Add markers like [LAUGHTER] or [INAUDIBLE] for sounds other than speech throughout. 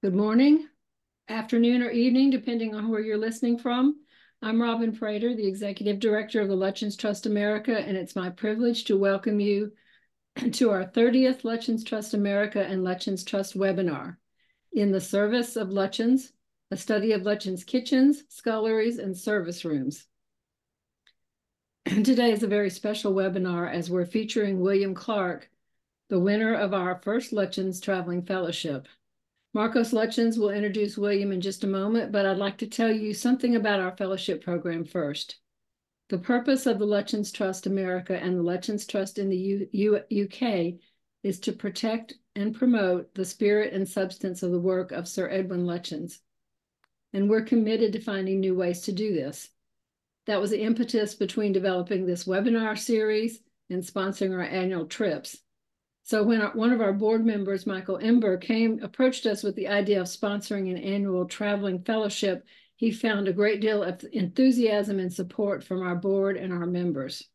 Good morning, afternoon, or evening, depending on where you're listening from. I'm Robin Prater, the Executive Director of the Lutyens Trust America, and it's my privilege to welcome you [CLEARS THROAT] to our 30th Lutyens Trust America and Lutyens Trust webinar, In the Service of Lutyens, a study of Lutyens kitchens, sculleries, and service rooms. [CLEARS THROAT] Today is a very special webinar as we're featuring William Clarke, the winner of our first Lutyens Traveling Fellowship. Marcos Lutyens will introduce William in just a moment, but I'd like to tell you something about our fellowship program first. The purpose of the Lutyens Trust America and the Lutyens Trust in the U U UK is to protect and promote the spirit and substance of the work of Sir Edwin Lutyens. And we're committed to finding new ways to do this. That was the impetus between developing this webinar series and sponsoring our annual trips. So when our, one of our board members, Michael Imber, came approached us with the idea of sponsoring an annual traveling fellowship, he found a great deal of enthusiasm and support from our board and our members.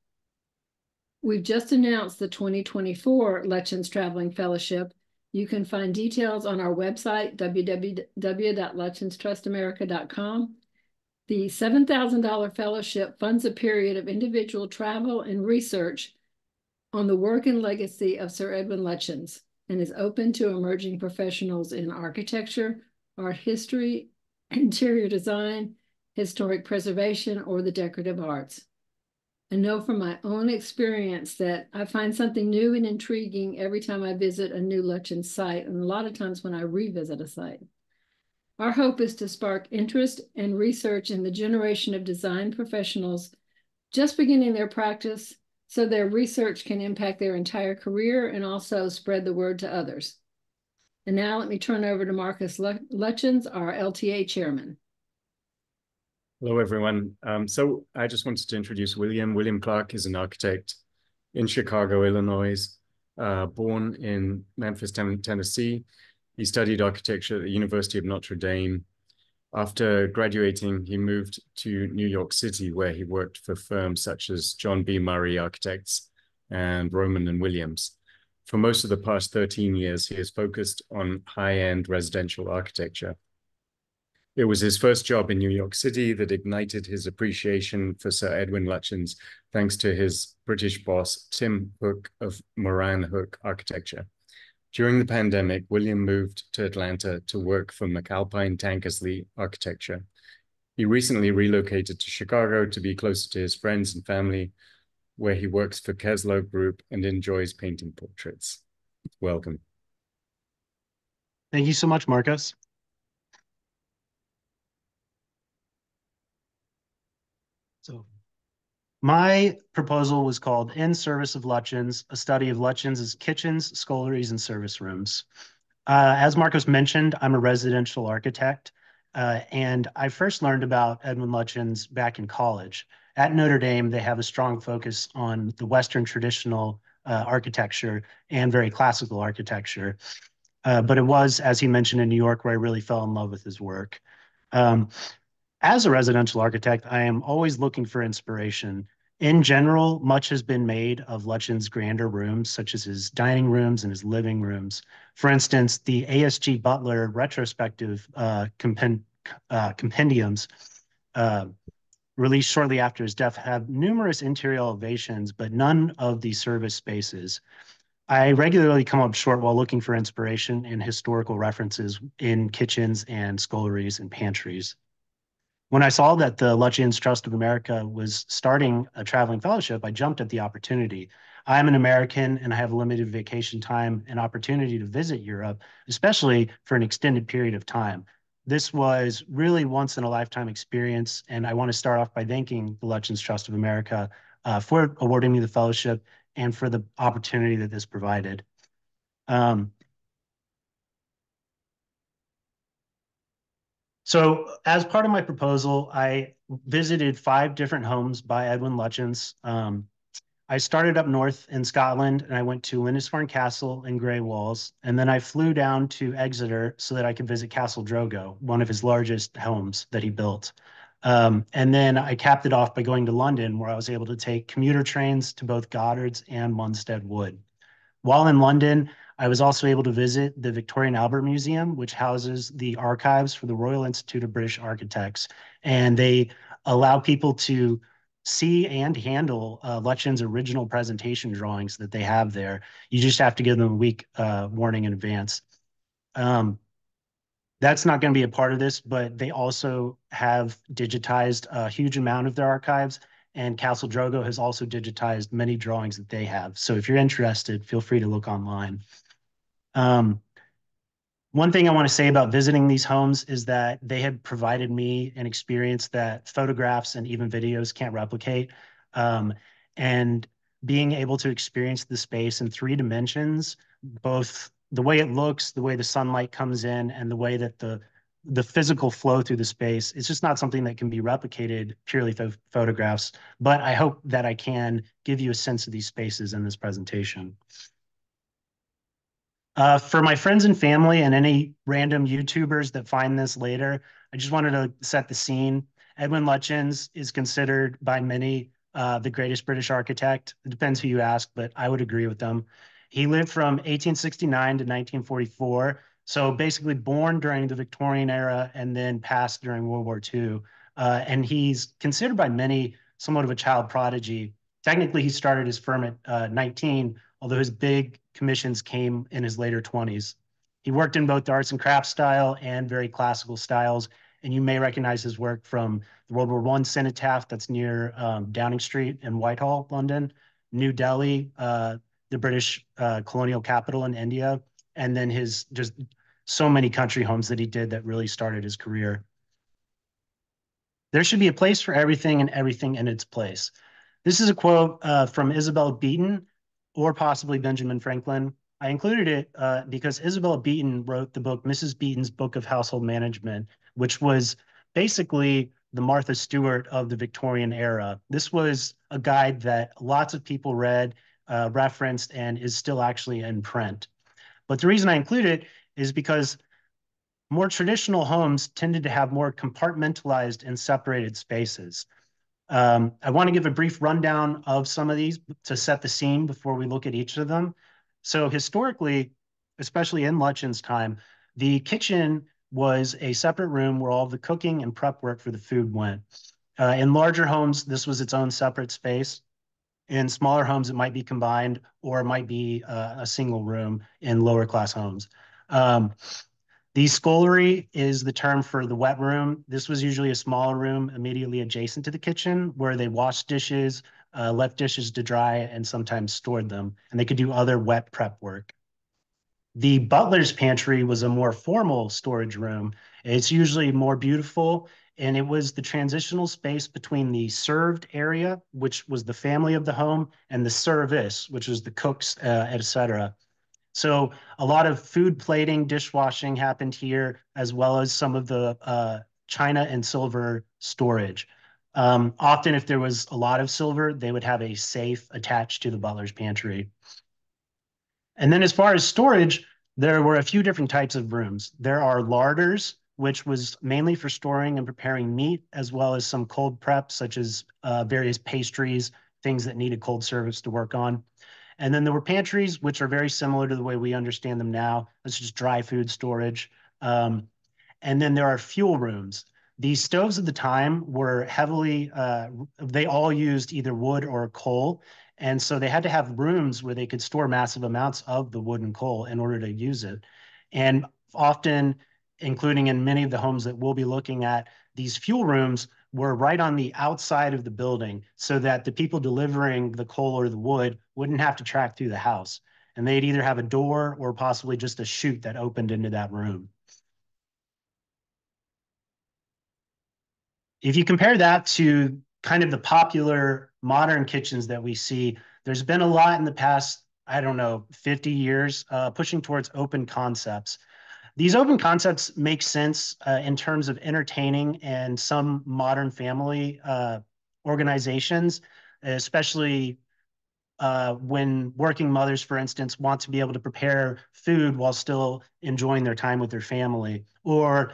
We've just announced the 2024 Lutyens Traveling Fellowship. You can find details on our website, www.lutyenstrustamerica.com. The $7,000 fellowship funds a period of individual travel and research on the work and legacy of Sir Edwin Lutyens and is open to emerging professionals in architecture, art history, [CLEARS THROAT] interior design, historic preservation, or the decorative arts. I know from my own experience that I find something new and intriguing every time I visit a new Lutyens site, and a lot of times when I revisit a site. Our hope is to spark interest and research in the generation of design professionals just beginning their practice so their research can impact their entire career and also spread the word to others. And now let me turn over to Marcos Lutyens, our LTA chairman. Hello, everyone. Um, so I just wanted to introduce William. William Clarke is an architect in Chicago, Illinois, uh, born in Memphis, Tennessee. He studied architecture at the University of Notre Dame after graduating, he moved to New York City, where he worked for firms such as John B. Murray Architects and Roman and Williams. For most of the past 13 years, he has focused on high-end residential architecture. It was his first job in New York City that ignited his appreciation for Sir Edwin Lutyens, thanks to his British boss, Tim Hook of Moran Hook Architecture. During the pandemic, William moved to Atlanta to work for McAlpine Tankersley Architecture. He recently relocated to Chicago to be closer to his friends and family, where he works for Keslow Group and enjoys painting portraits. Welcome. Thank you so much, Marcos. My proposal was called In Service of Lutyens, a study of Lutyens' kitchens, sculleries, and service rooms. Uh, as Marcos mentioned, I'm a residential architect, uh, and I first learned about Edwin Lutyens back in college. At Notre Dame, they have a strong focus on the Western traditional uh, architecture and very classical architecture. Uh, but it was, as he mentioned, in New York where I really fell in love with his work. Um, as a residential architect, I am always looking for inspiration. In general, much has been made of Lutyens' grander rooms, such as his dining rooms and his living rooms. For instance, the ASG Butler retrospective uh, uh, compendiums uh, released shortly after his death have numerous interior elevations, but none of the service spaces. I regularly come up short while looking for inspiration and historical references in kitchens and sculleries and pantries when I saw that the Lutyens Trust of America was starting a traveling fellowship, I jumped at the opportunity. I'm an American and I have limited vacation time and opportunity to visit Europe, especially for an extended period of time. This was really once in a lifetime experience, and I want to start off by thanking the Lutyens Trust of America uh, for awarding me the fellowship and for the opportunity that this provided. Um, So as part of my proposal, I visited five different homes by Edwin Lutyens. Um, I started up north in Scotland and I went to Lindisfarne Castle and Greywalls. And then I flew down to Exeter so that I could visit Castle Drogo, one of his largest homes that he built. Um, and then I capped it off by going to London, where I was able to take commuter trains to both Goddard's and Munstead Wood. While in London, I was also able to visit the Victoria and Albert Museum, which houses the archives for the Royal Institute of British Architects. And they allow people to see and handle uh, Lutyens' original presentation drawings that they have there. You just have to give them a week uh, warning in advance. Um, that's not going to be a part of this, but they also have digitized a huge amount of their archives. And Castle Drogo has also digitized many drawings that they have. So if you're interested, feel free to look online. Um, one thing I want to say about visiting these homes is that they have provided me an experience that photographs and even videos can't replicate. Um, and being able to experience the space in three dimensions, both the way it looks, the way the sunlight comes in, and the way that the the physical flow through the space, it's just not something that can be replicated purely through photographs. But I hope that I can give you a sense of these spaces in this presentation. Uh, for my friends and family and any random YouTubers that find this later, I just wanted to set the scene. Edwin Lutyens is considered by many uh, the greatest British architect. It depends who you ask, but I would agree with them. He lived from 1869 to 1944. So basically born during the Victorian era and then passed during World War II. Uh, and he's considered by many somewhat of a child prodigy. Technically, he started his firm at uh, 19, although his big commissions came in his later 20s. He worked in both the arts and crafts style and very classical styles, and you may recognize his work from the World War I cenotaph that's near um, Downing Street in Whitehall, London, New Delhi, uh, the British uh, colonial capital in India, and then his just so many country homes that he did that really started his career. There should be a place for everything and everything in its place. This is a quote uh, from Isabel Beeton, or possibly Benjamin Franklin. I included it uh, because Isabella Beeton wrote the book, Mrs. Beeton's Book of Household Management, which was basically the Martha Stewart of the Victorian era. This was a guide that lots of people read, uh, referenced, and is still actually in print. But the reason I include it is because more traditional homes tended to have more compartmentalized and separated spaces. Um, I want to give a brief rundown of some of these to set the scene before we look at each of them. So historically, especially in Lutyens' time, the kitchen was a separate room where all the cooking and prep work for the food went. Uh, in larger homes, this was its own separate space. In smaller homes, it might be combined or it might be uh, a single room in lower class homes. Um, the scullery is the term for the wet room. This was usually a smaller room immediately adjacent to the kitchen where they washed dishes, uh, left dishes to dry, and sometimes stored them. And they could do other wet prep work. The butler's pantry was a more formal storage room. It's usually more beautiful, and it was the transitional space between the served area, which was the family of the home, and the service, which was the cooks, uh, etc. So a lot of food plating, dishwashing happened here, as well as some of the uh, china and silver storage. Um, often, if there was a lot of silver, they would have a safe attached to the butler's pantry. And then as far as storage, there were a few different types of rooms. There are larders, which was mainly for storing and preparing meat, as well as some cold prep, such as uh, various pastries, things that needed cold service to work on. And then there were pantries, which are very similar to the way we understand them now. It's just dry food storage. Um, and then there are fuel rooms. These stoves at the time were heavily, uh, they all used either wood or coal. And so they had to have rooms where they could store massive amounts of the wood and coal in order to use it. And often, including in many of the homes that we'll be looking at, these fuel rooms were right on the outside of the building so that the people delivering the coal or the wood wouldn't have to track through the house. And they'd either have a door or possibly just a chute that opened into that room. If you compare that to kind of the popular modern kitchens that we see, there's been a lot in the past, I don't know, 50 years uh, pushing towards open concepts. These open concepts make sense uh, in terms of entertaining and some modern family uh, organizations, especially uh, when working mothers, for instance, want to be able to prepare food while still enjoying their time with their family. Or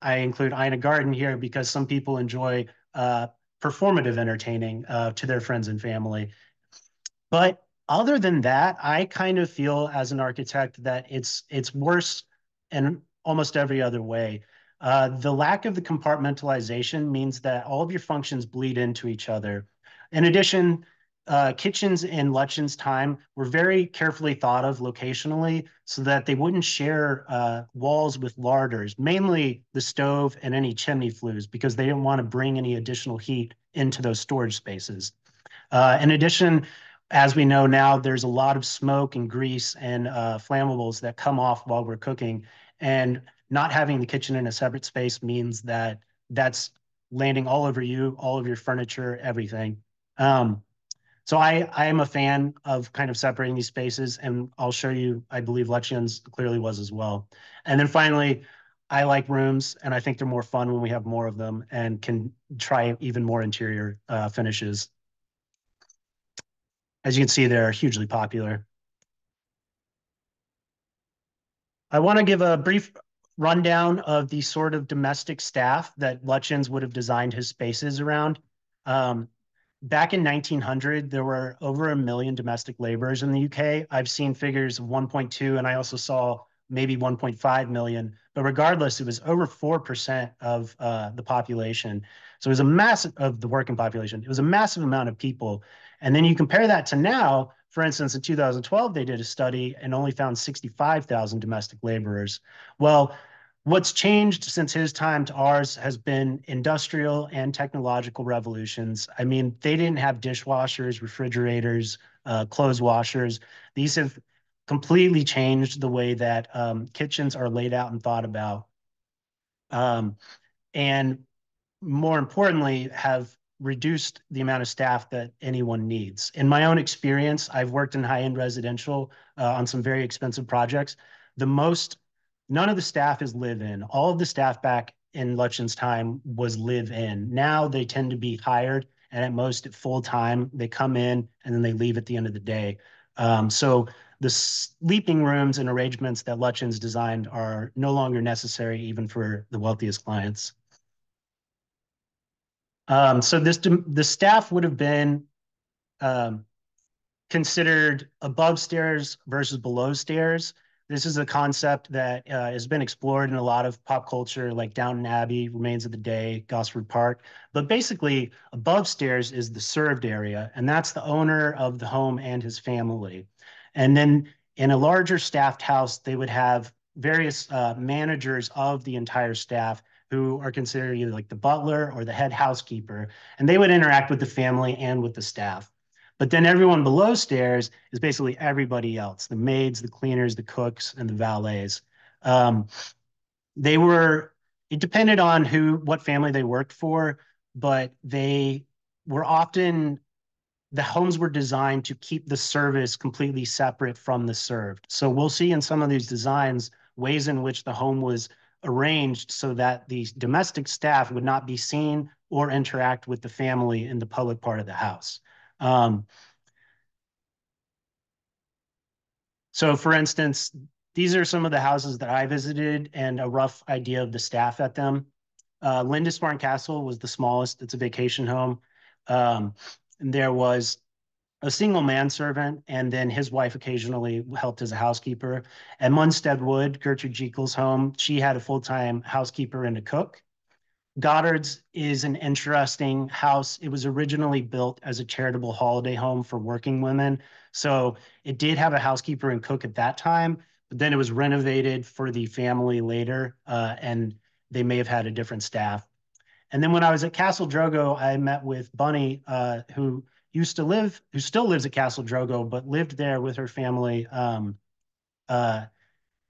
I include Ina Garten here because some people enjoy uh, performative entertaining uh, to their friends and family. But other than that, I kind of feel as an architect that it's it's worse in almost every other way. Uh, the lack of the compartmentalization means that all of your functions bleed into each other. In addition, uh, kitchens in Lutyens' time were very carefully thought of locationally so that they wouldn't share uh, walls with larders, mainly the stove and any chimney flues, because they didn't want to bring any additional heat into those storage spaces. Uh, in addition, as we know now, there's a lot of smoke and grease and uh, flammables that come off while we're cooking. And not having the kitchen in a separate space means that that's landing all over you, all of your furniture, everything. Um, so I, I am a fan of kind of separating these spaces, and I'll show you, I believe Lutyens clearly was as well. And then finally, I like rooms, and I think they're more fun when we have more of them and can try even more interior uh, finishes. As you can see, they're hugely popular. I want to give a brief rundown of the sort of domestic staff that Lutyens would have designed his spaces around. Um, back in 1900, there were over a million domestic laborers in the UK. I've seen figures of 1.2, and I also saw maybe 1.5 million. But regardless, it was over 4% of uh, the population. So it was a massive of the working population. It was a massive amount of people. And then you compare that to now, for instance, in 2012, they did a study and only found 65,000 domestic laborers. Well, What's changed since his time to ours has been industrial and technological revolutions. I mean, they didn't have dishwashers, refrigerators, uh, clothes washers. These have completely changed the way that um, kitchens are laid out and thought about. Um, and more importantly, have reduced the amount of staff that anyone needs. In my own experience, I've worked in high-end residential uh, on some very expensive projects. The most None of the staff is live in. All of the staff back in Lutyens' time was live in. Now they tend to be hired and at most full time. They come in and then they leave at the end of the day. Um, so the sleeping rooms and arrangements that Lutyens designed are no longer necessary even for the wealthiest clients. Um, so this the staff would have been um, considered above stairs versus below stairs. This is a concept that uh, has been explored in a lot of pop culture, like Downton Abbey, Remains of the Day, Gosford Park. But basically, above stairs is the served area, and that's the owner of the home and his family. And then in a larger staffed house, they would have various uh, managers of the entire staff who are considered either like the butler or the head housekeeper, and they would interact with the family and with the staff. But then everyone below stairs is basically everybody else, the maids, the cleaners, the cooks, and the valets. Um, they were, it depended on who, what family they worked for, but they were often, the homes were designed to keep the service completely separate from the served. So we'll see in some of these designs ways in which the home was arranged so that the domestic staff would not be seen or interact with the family in the public part of the house. Um, so for instance, these are some of the houses that I visited and a rough idea of the staff at them. Uh, Lindisfarne Castle was the smallest. It's a vacation home. Um, there was a single manservant, and then his wife occasionally helped as a housekeeper. At Munstead Wood, Gertrude Jekyll's home, she had a full-time housekeeper and a cook. Goddard's is an interesting house. It was originally built as a charitable holiday home for working women. So it did have a housekeeper and cook at that time, but then it was renovated for the family later, uh, and they may have had a different staff. And then when I was at Castle Drogo, I met with Bunny, uh, who used to live, who still lives at Castle Drogo, but lived there with her family um, uh,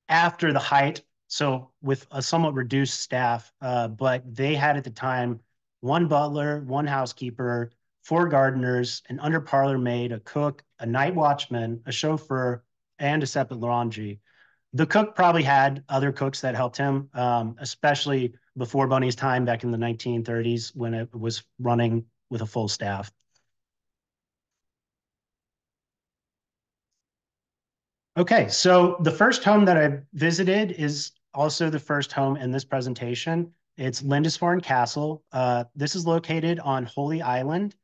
after the height so with a somewhat reduced staff, uh, but they had at the time one butler, one housekeeper, four gardeners, an under parlor maid, a cook, a night watchman, a chauffeur, and a separate laundry. The cook probably had other cooks that helped him, um, especially before Bunny's time back in the 1930s when it was running with a full staff. Okay, so the first home that I visited is also the first home in this presentation. It's Lindisfarne Castle. Uh, this is located on Holy Island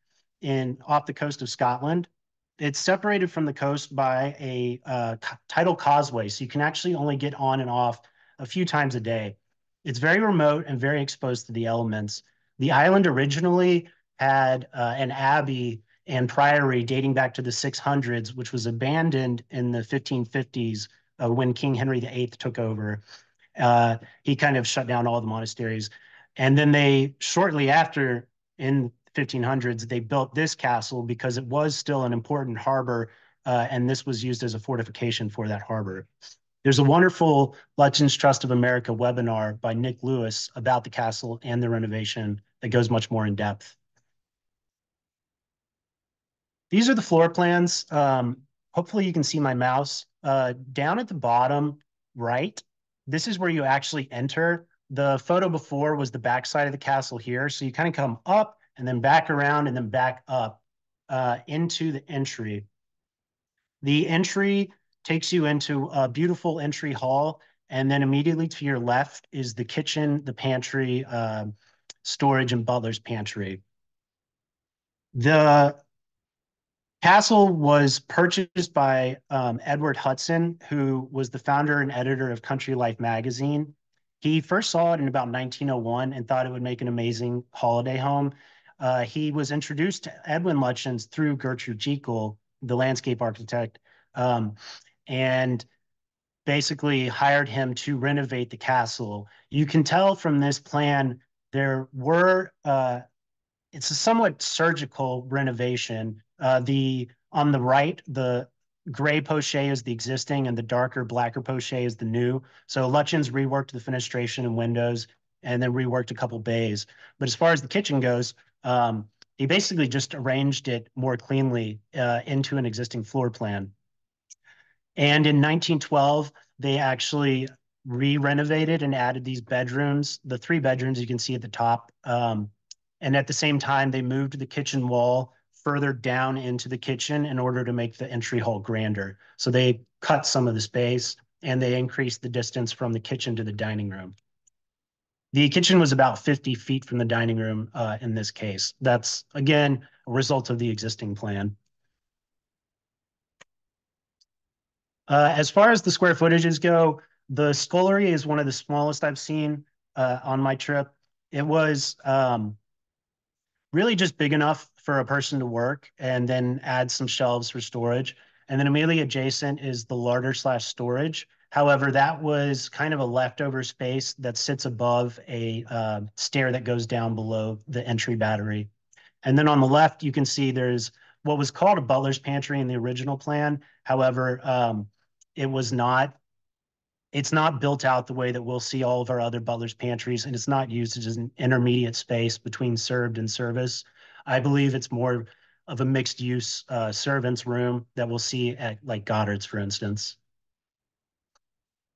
in off the coast of Scotland. it's separated from the coast by a uh, tidal causeway, so you can actually only get on and off a few times a day. It's very remote and very exposed to the elements. The island originally had uh, an abbey and priory dating back to the 600s, which was abandoned in the 1550s uh, when King Henry VIII took over. Uh, he kind of shut down all the monasteries. And then they, shortly after, in 1500s, they built this castle because it was still an important harbor, uh, and this was used as a fortification for that harbor. There's a wonderful Lutyens Trust of America webinar by Nick Lewis about the castle and the renovation that goes much more in depth. These are the floor plans. Um, hopefully you can see my mouse. Uh, down at the bottom right, this is where you actually enter. The photo before was the backside of the castle here. So you kind of come up and then back around and then back up uh, into the entry. The entry takes you into a beautiful entry hall. And then immediately to your left is the kitchen, the pantry, uh, storage, and butler's pantry. The Castle was purchased by um, Edward Hudson, who was the founder and editor of Country Life magazine. He first saw it in about 1901 and thought it would make an amazing holiday home. Uh, he was introduced to Edwin Lutyens through Gertrude Jekyll, the landscape architect, um, and basically hired him to renovate the castle. You can tell from this plan there were uh, it's a somewhat surgical renovation. Uh, the on the right, the gray poche is the existing, and the darker, blacker poche is the new. So Lutyens reworked the fenestration and windows, and then reworked a couple bays. But as far as the kitchen goes, um, he basically just arranged it more cleanly uh, into an existing floor plan. And in 1912, they actually re-renovated and added these bedrooms, the three bedrooms you can see at the top. Um, and at the same time, they moved the kitchen wall further down into the kitchen in order to make the entry hall grander. So they cut some of the space and they increased the distance from the kitchen to the dining room. The kitchen was about 50 feet from the dining room uh, in this case. That's, again, a result of the existing plan. Uh, as far as the square footages go, the scullery is one of the smallest I've seen uh, on my trip. It was um, really just big enough for a person to work and then add some shelves for storage. And then immediately adjacent is the larder slash storage. However, that was kind of a leftover space that sits above a uh, stair that goes down below the entry battery. And then on the left, you can see there's what was called a butler's pantry in the original plan. However, um, it was not it's not built out the way that we'll see all of our other butler's pantries, and it's not used as an intermediate space between served and service. I believe it's more of a mixed use uh, servants room that we'll see at like Goddard's, for instance.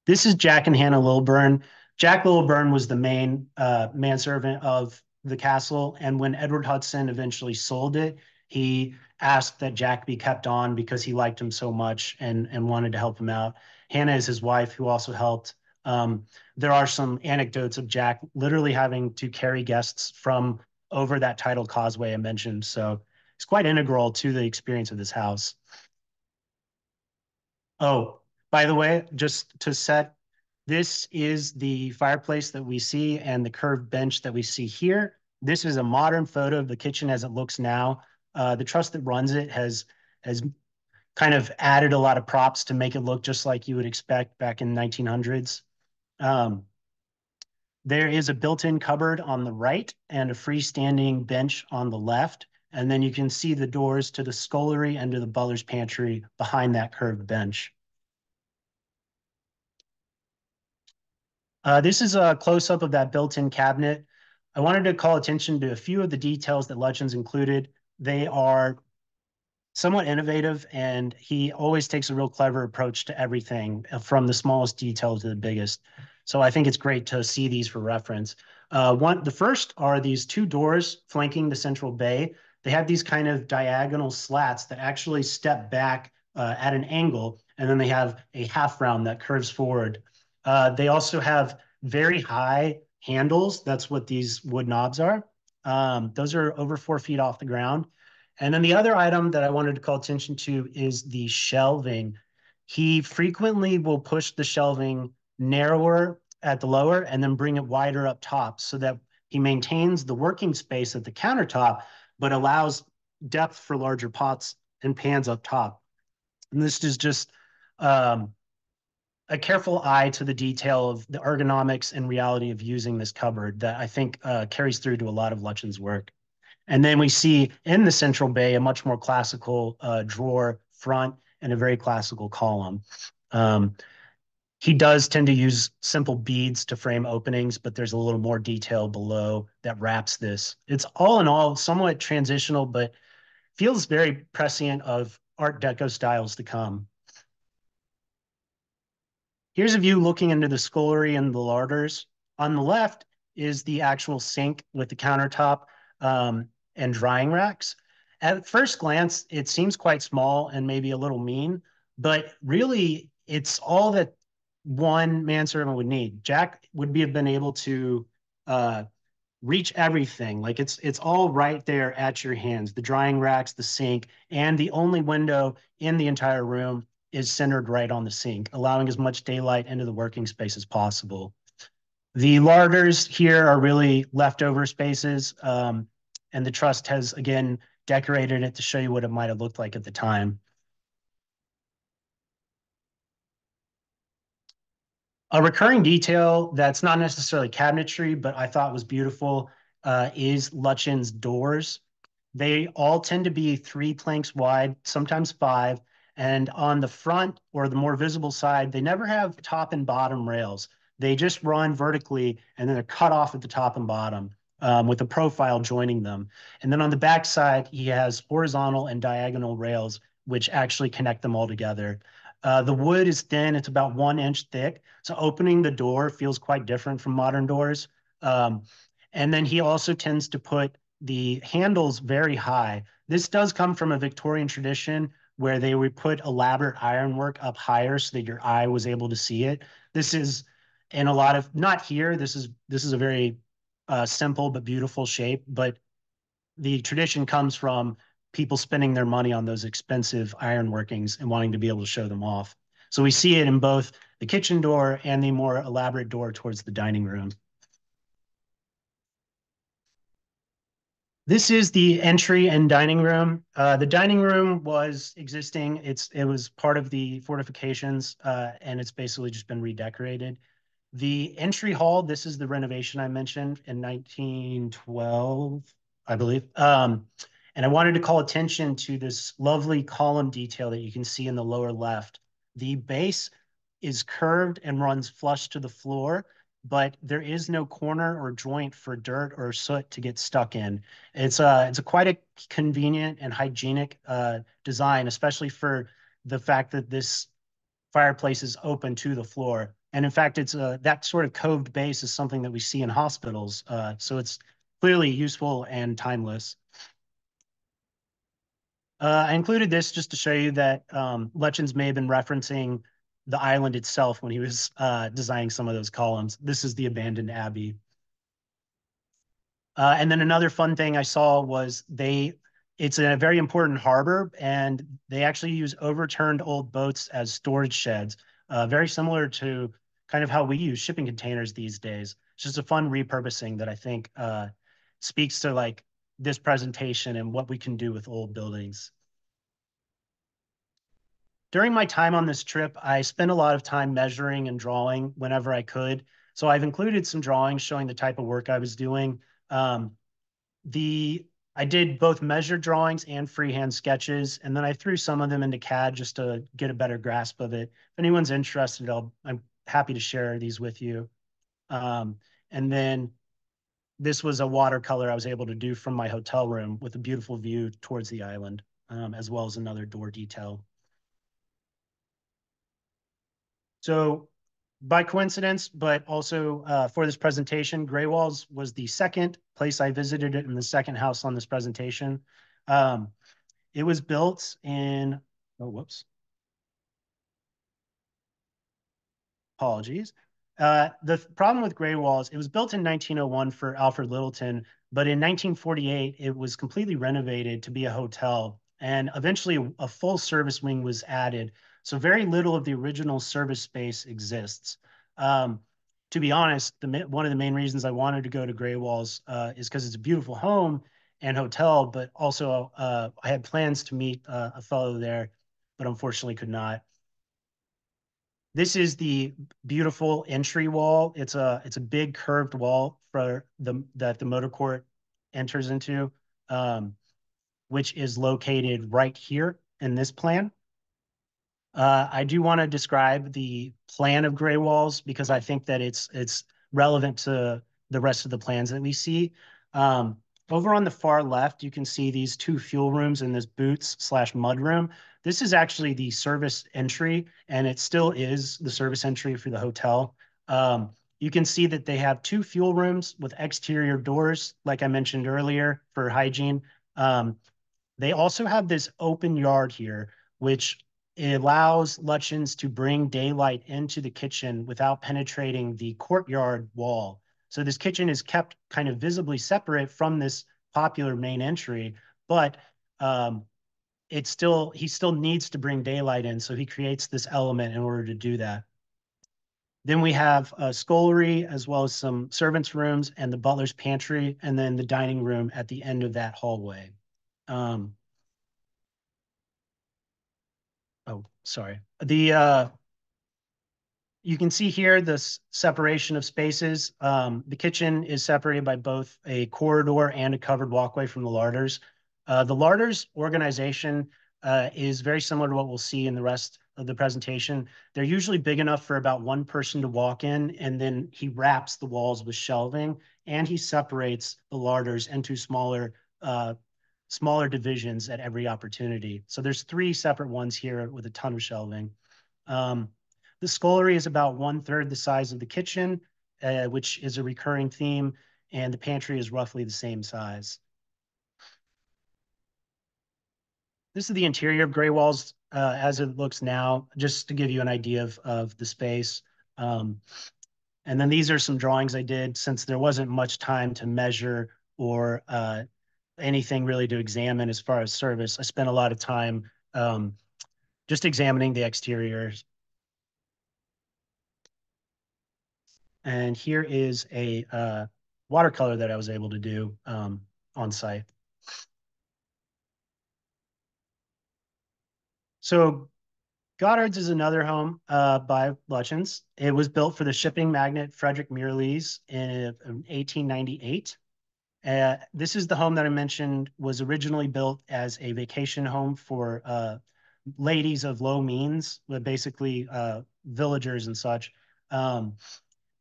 This is Jack and Hannah Lilburn. Jack Lilburn was the main uh, manservant of the castle, and when Edward Hudson eventually sold it, he asked that Jack be kept on because he liked him so much and, and wanted to help him out. Hannah is his wife, who also helped. Um, there are some anecdotes of Jack literally having to carry guests from over that tidal causeway I mentioned. So it's quite integral to the experience of this house. Oh, by the way, just to set, this is the fireplace that we see and the curved bench that we see here. This is a modern photo of the kitchen as it looks now. Uh, the trust that runs it has has kind of added a lot of props to make it look just like you would expect back in 1900s. Um, there is a built-in cupboard on the right and a freestanding bench on the left. And then you can see the doors to the scullery and to the butler's pantry behind that curved bench. Uh, this is a close-up of that built-in cabinet. I wanted to call attention to a few of the details that Lutyens included. They are somewhat innovative and he always takes a real clever approach to everything uh, from the smallest detail to the biggest. So I think it's great to see these for reference. Uh, one, the first are these two doors flanking the central bay. They have these kind of diagonal slats that actually step back uh, at an angle, and then they have a half round that curves forward. Uh, they also have very high handles. That's what these wood knobs are. Um, those are over four feet off the ground. And then the other item that I wanted to call attention to is the shelving. He frequently will push the shelving narrower at the lower and then bring it wider up top so that he maintains the working space at the countertop, but allows depth for larger pots and pans up top. And this is just um, a careful eye to the detail of the ergonomics and reality of using this cupboard that I think uh, carries through to a lot of Lutyens' work. And then we see in the central bay a much more classical uh, drawer front and a very classical column. Um, he does tend to use simple beads to frame openings, but there's a little more detail below that wraps this. It's all in all somewhat transitional, but feels very prescient of Art Deco styles to come. Here's a view looking into the scullery and the larders. On the left is the actual sink with the countertop um, and drying racks. At first glance, it seems quite small and maybe a little mean, but really it's all that one manservant would need. Jack would be, have been able to uh, reach everything. Like it's it's all right there at your hands. The drying racks, the sink, and the only window in the entire room is centered right on the sink, allowing as much daylight into the working space as possible. The larders here are really leftover spaces, um, and the trust has, again, decorated it to show you what it might have looked like at the time. A recurring detail that's not necessarily cabinetry, but I thought was beautiful uh, is Lutyens' doors. They all tend to be three planks wide, sometimes five, and on the front or the more visible side, they never have top and bottom rails. They just run vertically and then they're cut off at the top and bottom um, with a profile joining them. And then on the back side, he has horizontal and diagonal rails, which actually connect them all together. Uh, the wood is thin, it's about one inch thick. So opening the door feels quite different from modern doors. Um, and then he also tends to put the handles very high. This does come from a Victorian tradition where they would put elaborate ironwork up higher so that your eye was able to see it. This is in a lot of not here. This is this is a very uh, simple but beautiful shape, but the tradition comes from people spending their money on those expensive iron workings and wanting to be able to show them off. So we see it in both the kitchen door and the more elaborate door towards the dining room. This is the entry and dining room. Uh, the dining room was existing. It's it was part of the fortifications, uh, and it's basically just been redecorated. The entry hall. This is the renovation I mentioned in 1912, I believe. Um, and I wanted to call attention to this lovely column detail that you can see in the lower left. The base is curved and runs flush to the floor, but there is no corner or joint for dirt or soot to get stuck in. It's a, it's a quite a convenient and hygienic uh, design, especially for the fact that this fireplace is open to the floor. And in fact, it's a, that sort of coved base is something that we see in hospitals. Uh, so it's clearly useful and timeless. Uh, I included this just to show you that um, Lutyens may have been referencing the island itself when he was uh, designing some of those columns. This is the abandoned abbey. Uh, and then another fun thing I saw was they, it's a very important harbor and they actually use overturned old boats as storage sheds, uh, very similar to kind of how we use shipping containers these days. It's just a fun repurposing that I think uh, speaks to like this presentation and what we can do with old buildings. During my time on this trip, I spent a lot of time measuring and drawing whenever I could. So I've included some drawings showing the type of work I was doing. Um, the I did both measured drawings and freehand sketches, and then I threw some of them into CAD just to get a better grasp of it. If anyone's interested, I'll, I'm happy to share these with you. Um, and then this was a watercolor I was able to do from my hotel room with a beautiful view towards the island, um, as well as another door detail. So by coincidence, but also uh, for this presentation, Greywalls was the second place I visited it in the second house on this presentation. Um, it was built in, oh, whoops. Apologies. Uh, the problem with Greywalls, it was built in 1901 for Alfred Lyttelton, But in 1948, it was completely renovated to be a hotel, and eventually a full service wing was added. So very little of the original service space exists. Um, to be honest, the one of the main reasons I wanted to go to Greywalls uh, is because it's a beautiful home and hotel, but also uh, I had plans to meet uh, a fellow there, but unfortunately could not. This is the beautiful entry wall. It's a it's a big curved wall for the that the motor court enters into, um, which is located right here in this plan. Uh, I do want to describe the plan of Greywalls because I think that it's it's relevant to the rest of the plans that we see. Um, over on the far left, you can see these two fuel rooms and this boots slash mud room. This is actually the service entry, and it still is the service entry for the hotel. Um, you can see that they have two fuel rooms with exterior doors, like I mentioned earlier, for hygiene. Um, they also have this open yard here, which allows Lutyens to bring daylight into the kitchen without penetrating the courtyard wall. So this kitchen is kept kind of visibly separate from this popular main entry, but um, it still he still needs to bring daylight in, so he creates this element in order to do that. Then we have a scullery as well as some servants' rooms and the butler's pantry, and then the dining room at the end of that hallway. Um, oh, sorry. The uh, you can see here this separation of spaces. Um, the kitchen is separated by both a corridor and a covered walkway from the larders. Uh, the larders organization uh, is very similar to what we'll see in the rest of the presentation. They're usually big enough for about one person to walk in, and then he wraps the walls with shelving, and he separates the larders into smaller uh, smaller divisions at every opportunity. So there's three separate ones here with a ton of shelving. Um, the scullery is about one third the size of the kitchen, uh, which is a recurring theme, and the pantry is roughly the same size. This is the interior of Greywalls uh, as it looks now, just to give you an idea of, of the space. Um, and then these are some drawings I did since there wasn't much time to measure or uh, anything really to examine as far as service. I spent a lot of time um, just examining the exteriors. And here is a uh, watercolor that I was able to do um, on site. So Goddard's is another home uh, by Lutyens. It was built for the shipping magnate Frederick Mirrlees in 1898. Uh, this is the home that I mentioned was originally built as a vacation home for uh, ladies of low means, basically uh, villagers and such. Um,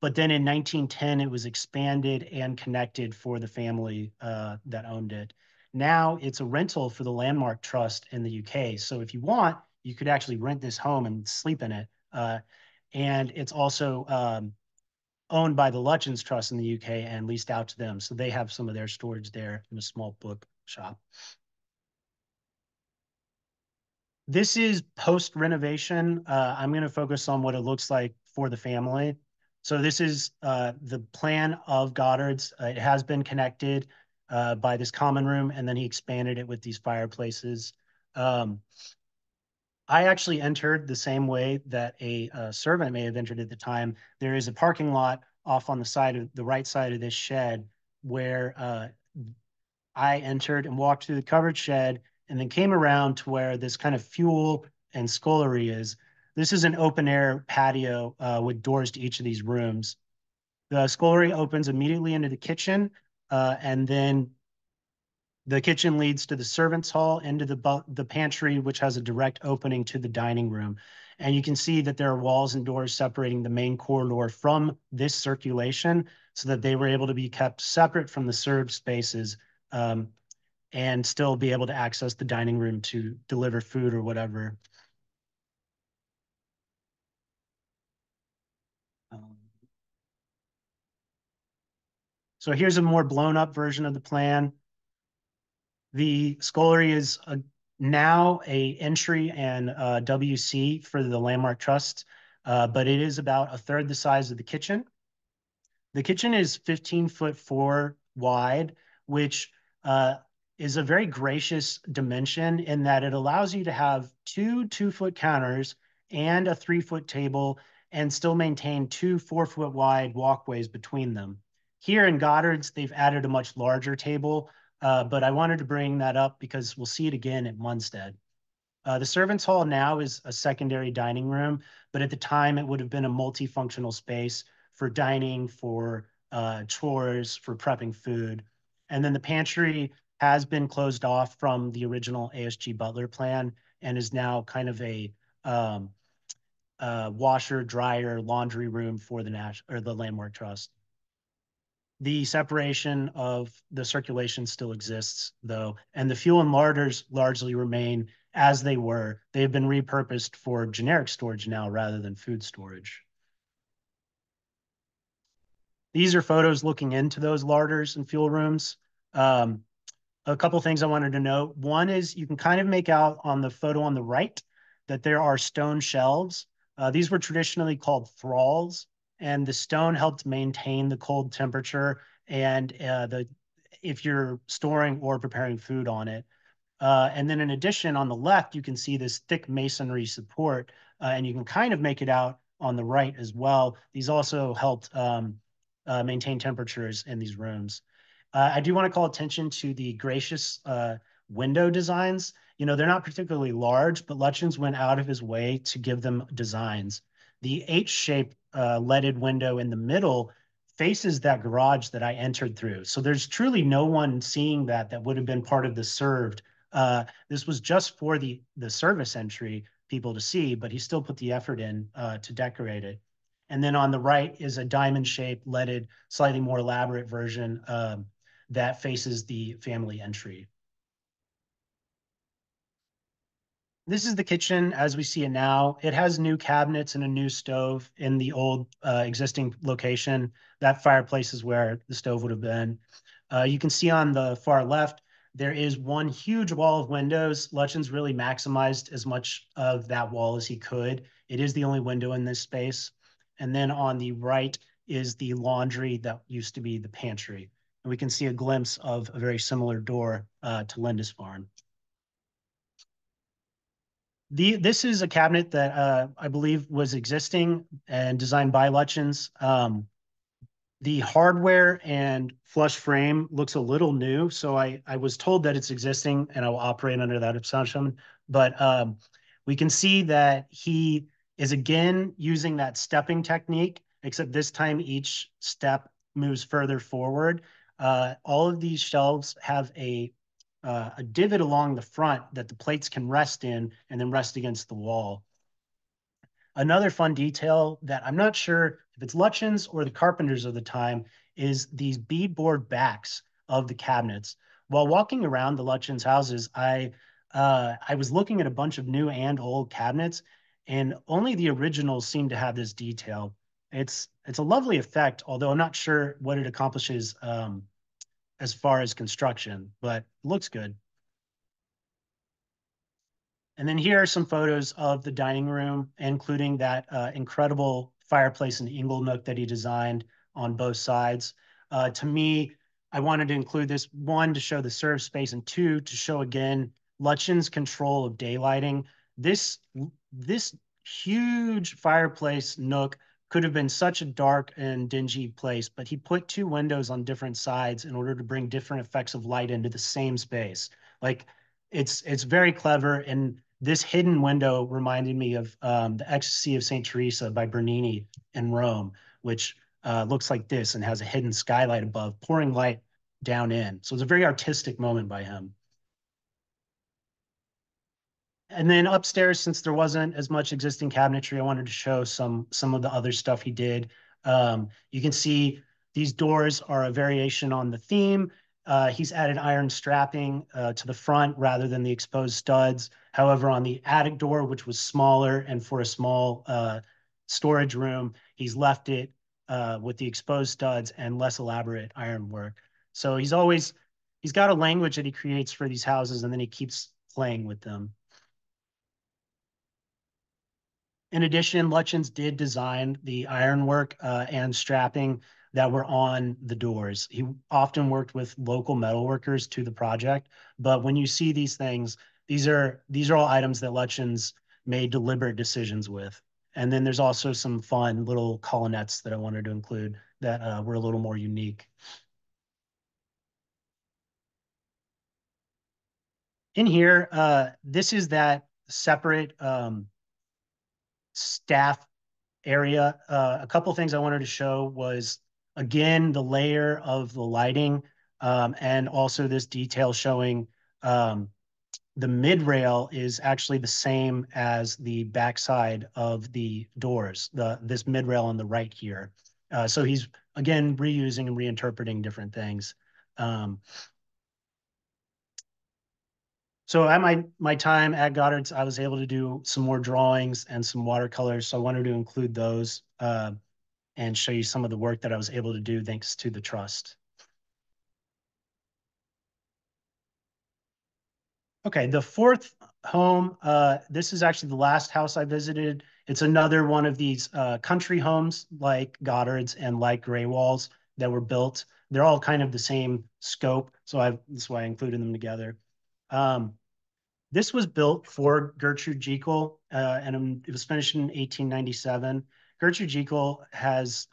but then in 1910, it was expanded and connected for the family uh, that owned it. Now it's a rental for the Landmark Trust in the UK. So if you want, you could actually rent this home and sleep in it. Uh, and it's also um, owned by the Lutyens Trust in the UK and leased out to them. So they have some of their storage there in a small book shop. This is post renovation. Uh, I'm going to focus on what it looks like for the family. So this is uh, the plan of Goddard's. Uh, it has been connected uh, by this common room, and then he expanded it with these fireplaces. Um, I actually entered the same way that a, a, servant may have entered at the time. There is a parking lot off on the side of the right side of this shed where uh, I entered and walked through the covered shed and then came around to where this kind of fuel and scullery is. This is an open air patio uh, with doors to each of these rooms. The scullery opens immediately into the kitchen uh, and then the kitchen leads to the servants' hall, into the, the pantry, which has a direct opening to the dining room. And you can see that there are walls and doors separating the main corridor from this circulation so that they were able to be kept separate from the served spaces um, and still be able to access the dining room to deliver food or whatever. So here's a more blown up version of the plan. The scullery is a, now a entry and uh, WC for the Landmark Trust, uh, but it is about a third the size of the kitchen. The kitchen is 15 foot four wide which uh, is a very gracious dimension in that it allows you to have two two foot counters and a three foot table and still maintain two four foot wide walkways between them. Here in Goddard's, they've added a much larger table, uh, but I wanted to bring that up because we'll see it again at Munstead. Uh, the servants hall now is a secondary dining room, but at the time it would have been a multifunctional space for dining, for uh, chores, for prepping food. And then the pantry has been closed off from the original ASG Butler plan and is now kind of a um, uh, washer, dryer, laundry room for the national or the Landmark Trust. The separation of the circulation still exists though, and the fuel and larders largely remain as they were. They have been repurposed for generic storage now rather than food storage. These are photos looking into those larders and fuel rooms. Um, a couple things I wanted to note. One is you can kind of make out on the photo on the right that there are stone shelves. Uh, these were traditionally called thralls, and the stone helped maintain the cold temperature and uh, the if you're storing or preparing food on it. Uh, and then in addition, on the left, you can see this thick masonry support, uh, and you can kind of make it out on the right as well. These also helped um, uh, maintain temperatures in these rooms. Uh, I do want to call attention to the gracious uh, window designs. You know, they're not particularly large, but Lutyens went out of his way to give them designs. The H-shaped uh, leaded window in the middle faces that garage that I entered through. So there's truly no one seeing that that would have been part of the served uh, this was just for the, the service entry people to see, but he still put the effort in uh, to decorate it. And then on the right is a diamond shaped leaded, slightly more elaborate version um, that faces the family entry. This is the kitchen as we see it now. It has new cabinets and a new stove in the old uh, existing location. That fireplace is where the stove would have been. Uh, you can see on the far left, there is one huge wall of windows. Lutyens really maximized as much of that wall as he could. It is the only window in this space. And then on the right is the laundry that used to be the pantry. And we can see a glimpse of a very similar door uh, to Lindisfarne. The, this is a cabinet that uh, I believe was existing and designed by Lutyens. Um, the hardware and flush frame looks a little new. So I, I was told that it's existing and I will operate under that assumption. But um, we can see that he is again using that stepping technique, except this time each step moves further forward. Uh, all of these shelves have a, uh, a divot along the front that the plates can rest in and then rest against the wall. Another fun detail that I'm not sure if it's Lutyens or the carpenters of the time is these beadboard backs of the cabinets. While walking around the Lutyens houses, I uh, I was looking at a bunch of new and old cabinets, and only the originals seem to have this detail. It's it's a lovely effect, although I'm not sure what it accomplishes um, as far as construction, but looks good. And then here are some photos of the dining room, including that uh, incredible fireplace and ingle nook that he designed on both sides. Uh, to me, I wanted to include this one to show the serve space and two to show again Lutyens' control of daylighting. This this huge fireplace nook could have been such a dark and dingy place, but he put two windows on different sides in order to bring different effects of light into the same space. Like it's it's very clever and this hidden window reminded me of um, the Ecstasy of Saint Teresa by Bernini in Rome, which uh, looks like this and has a hidden skylight above, pouring light down in. So it's a very artistic moment by him. And then upstairs, since there wasn't as much existing cabinetry, I wanted to show some some of the other stuff he did. Um, you can see these doors are a variation on the theme. Uh, he's added iron strapping uh, to the front rather than the exposed studs. However, on the attic door, which was smaller and for a small uh, storage room, he's left it uh, with the exposed studs and less elaborate iron work. So he's always, he's got a language that he creates for these houses and then he keeps playing with them. In addition, Lutyens did design the ironwork uh, and strapping that were on the doors. He often worked with local metal workers to the project, but when you see these things, these are these are all items that Lutyens made deliberate decisions with. And then there's also some fun little colonnettes that I wanted to include that uh, were a little more unique. In here, uh, this is that separate um, staff area. Uh, a couple things I wanted to show was, again, the layer of the lighting um, and also this detail showing um, the mid rail is actually the same as the backside of the doors, the this mid rail on the right here. Uh, so he's again reusing and reinterpreting different things. Um, so at my my time at Goddard's, I was able to do some more drawings and some watercolors. So I wanted to include those uh, and show you some of the work that I was able to do thanks to the trust. Okay, the fourth home, uh, this is actually the last house I visited. It's another one of these uh, country homes like Goddard's and like Greywalls that were built. They're all kind of the same scope, so I that's why I included them together. Um, this was built for Gertrude Jekyll, uh, and it was finished in 1897. Gertrude Jekyll has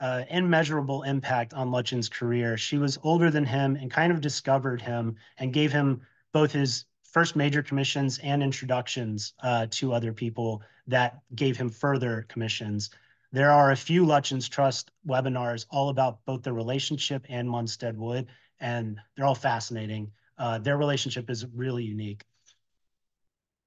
uh, immeasurable impact on Lutyens' career. She was older than him and kind of discovered him and gave him both his first major commissions and introductions uh, to other people that gave him further commissions. There are a few Lutyens Trust webinars all about both the relationship and Munstead Wood, and they're all fascinating. Uh, their relationship is really unique.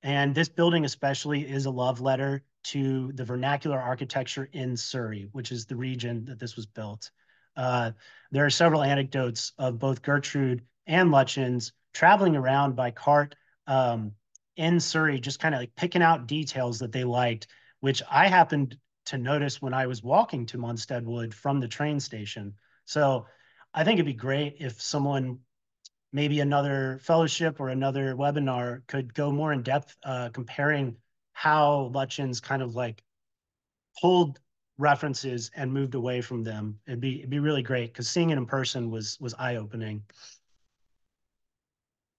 And this building especially is a love letter to the vernacular architecture in Surrey, which is the region that this was built. Uh, there are several anecdotes of both Gertrude and Lutyens traveling around by cart um, in Surrey, just kind of like picking out details that they liked, which I happened to notice when I was walking to Munstead Wood from the train station. So I think it'd be great if someone, maybe another fellowship or another webinar, could go more in depth uh, comparing how Lutyens kind of like pulled references and moved away from them. It'd be it'd be really great because seeing it in person was was eye opening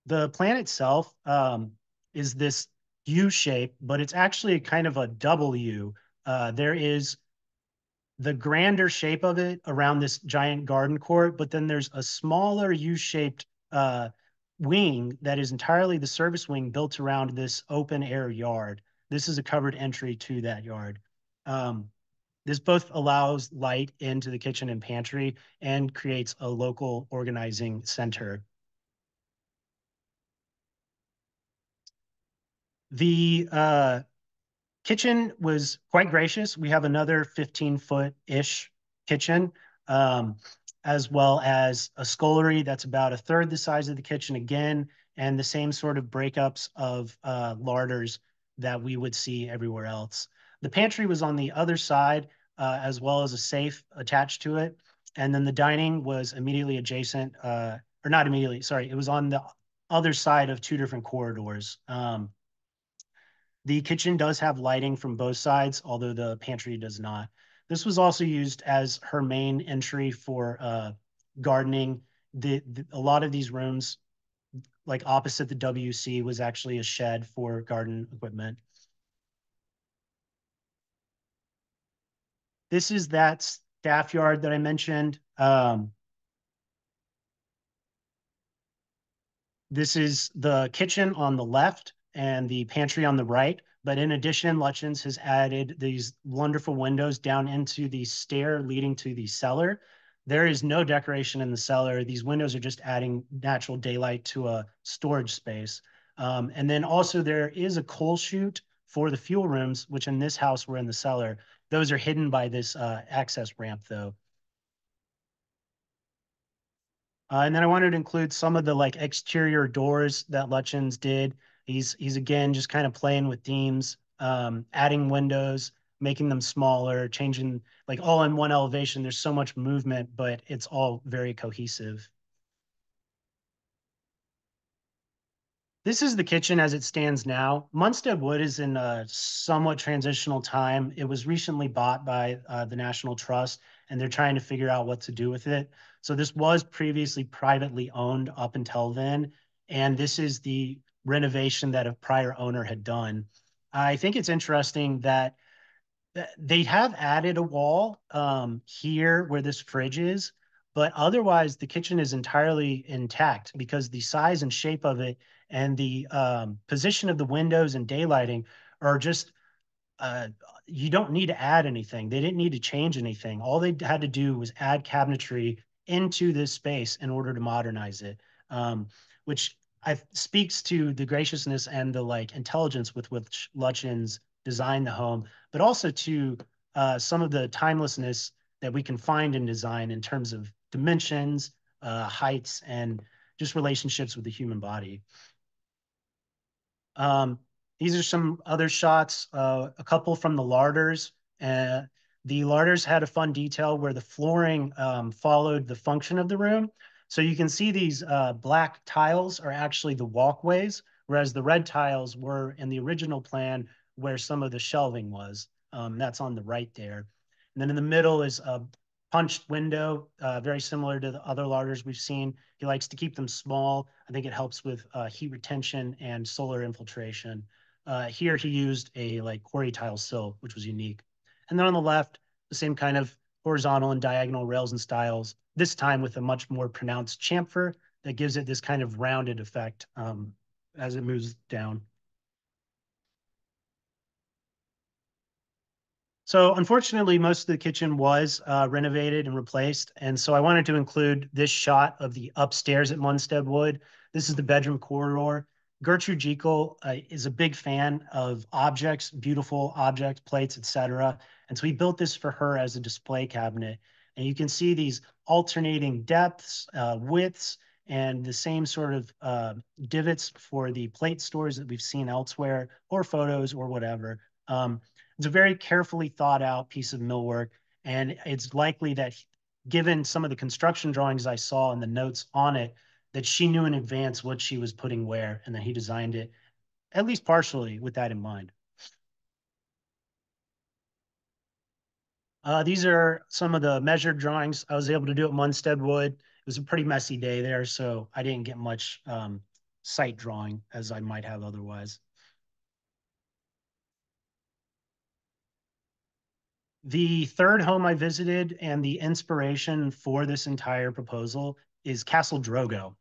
the plan itself um, is this U shape, but it's actually kind of a W. Uh, there is the grander shape of it around this giant garden court, but then there's a smaller U-shaped uh, wing that is entirely the service wing built around this open air yard. This is a covered entry to that yard. Um, this both allows light into the kitchen and pantry and creates a local organizing center. The uh, kitchen was quite gracious. We have another 15 foot ish kitchen, um, as well as a scullery that's about a third the size of the kitchen again, and the same sort of breakups of uh, larders that we would see everywhere else. The pantry was on the other side, uh, as well as a safe attached to it. And then the dining was immediately adjacent, uh, or not immediately, sorry, it was on the other side of two different corridors. Um, the kitchen does have lighting from both sides, although the pantry does not. This was also used as her main entry for uh, gardening. The, the, a lot of these rooms, like opposite the WC, was actually a shed for garden equipment. This is that staff yard that I mentioned. Um, this is the kitchen on the left and the pantry on the right. But in addition, Lutyens has added these wonderful windows down into the stair leading to the cellar. There is no decoration in the cellar. These windows are just adding natural daylight to a storage space. Um, and then also there is a coal chute for the fuel rooms, which in this house were in the cellar. Those are hidden by this uh, access ramp though. Uh, and then I wanted to include some of the like exterior doors that Lutyens did. He's he's again just kind of playing with themes, um, adding windows, making them smaller, changing like all in one elevation. There's so much movement, but it's all very cohesive. This is the kitchen as it stands now. Munstead Wood is in a somewhat transitional time. It was recently bought by uh, the National Trust, and they're trying to figure out what to do with it. So this was previously privately owned up until then, and this is the renovation that a prior owner had done. I think it's interesting that they have added a wall um, here where this fridge is, but otherwise the kitchen is entirely intact because the size and shape of it and the um, position of the windows and daylighting are just uh, you don't need to add anything. They didn't need to change anything. All they had to do was add cabinetry into this space in order to modernize it, um, which I, speaks to the graciousness and the like intelligence with which Lutyens designed the home, but also to uh, some of the timelessness that we can find in design in terms of dimensions, uh, heights, and just relationships with the human body. Um, these are some other shots, uh, a couple from the larders. Uh, the larders had a fun detail where the flooring um, followed the function of the room. So you can see these uh, black tiles are actually the walkways, whereas the red tiles were in the original plan where some of the shelving was. Um, that's on the right there. And then in the middle is a punched window, uh, very similar to the other larders we've seen. He likes to keep them small. I think it helps with uh, heat retention and solar infiltration. Uh, here he used a like quarry tile sill, which was unique. And then on the left, the same kind of horizontal and diagonal rails and stiles, this time with a much more pronounced chamfer that gives it this kind of rounded effect um, as it moves down. So unfortunately, most of the kitchen was uh, renovated and replaced. And so I wanted to include this shot of the upstairs at Munstead Wood. This is the bedroom corridor. Gertrude Jekyll uh, is a big fan of objects, beautiful objects, plates, etc. And so we built this for her as a display cabinet. And you can see these alternating depths, uh, widths, and the same sort of uh, divots for the plate stores that we've seen elsewhere, or photos, or whatever. Um, it's a very carefully thought out piece of millwork, and it's likely that given some of the construction drawings I saw and the notes on it, that she knew in advance what she was putting where, and that he designed it at least partially with that in mind. Uh, these are some of the measured drawings I was able to do at Munstead Wood. It was a pretty messy day there, so I didn't get much um, site drawing as I might have otherwise. The third home I visited and the inspiration for this entire proposal is Castle Drogo.